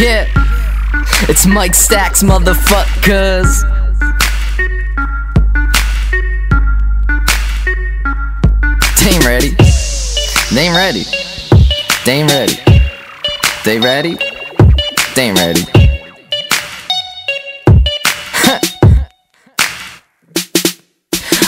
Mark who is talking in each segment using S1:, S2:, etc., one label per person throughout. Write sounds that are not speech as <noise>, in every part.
S1: Yeah, it's Mike Stacks, motherfuckers. They ain't ready. They ain't ready. They ain't ready. They ready? They ain't ready.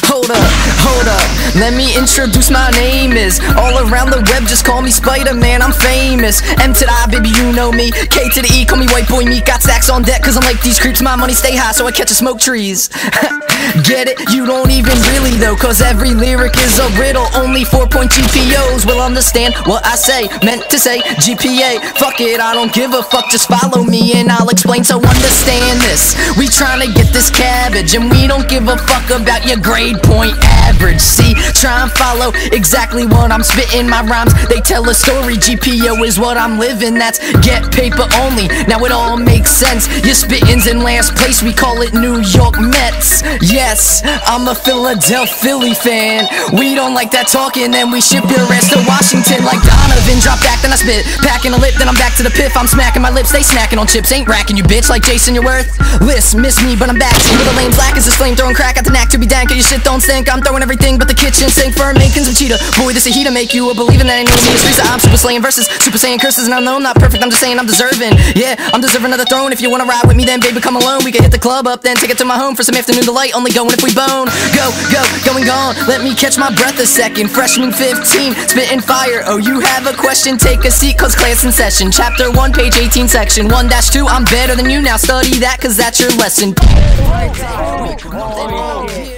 S1: Hold up, hold up, let me introduce my name is All around the web, just call me Spider-Man, I'm famous. M to the I, baby, you know me. K to the E, call me white boy meat Got stacks on deck, cause I'm like these creeps My money stay high, so I catch a smoke trees <laughs> Get it? You don't even really though Cause every lyric is a riddle. Only 4-point GPOs will understand what I say Meant to say. GPA Fuck it, I don't give a fuck Just follow me and I'll explain. So understand this We tryna get this cabbage And we don't give a fuck about your grade point average. See, try and follow exactly what I'm spitting My rhymes, they tell a story GPO is what I'm living That's get paper only. Now it all makes sense. Your spitting's in last place We call it New York Mets Yes, I'm a Philadelphia fan. We don't like that talking, then we ship your ass to Washington like Donovan. Drop back, then I spit. Packing a lip, then I'm back to the piff. I'm smacking my lips, they snacking on chips. Ain't racking you, bitch, like Jason, you're worth. List, miss me, but I'm back. With the lanes black as this flame throwing crack at the knack to be dank. Your shit don't stink. I'm throwing everything but the kitchen sink for makings of cheetah. Boy, this a heat to make you a believing that ain't no me. Streets I'm super slaying verses, super saying curses, and I know I'm not perfect. I'm just saying I'm deserving. Yeah, I'm deserving another throne. If you wanna ride with me, then baby, come alone. We can hit the club up, then take it to my home for some afternoon delight. Only going if we bone. Go, go, going gone. Let me catch my breath a second. Freshman 15, spitting fire. Oh, you have a question? Take a seat, cause class in session. Chapter 1, page 18, section 1 2. I'm better than you now. Study that, cause that's your lesson. Oh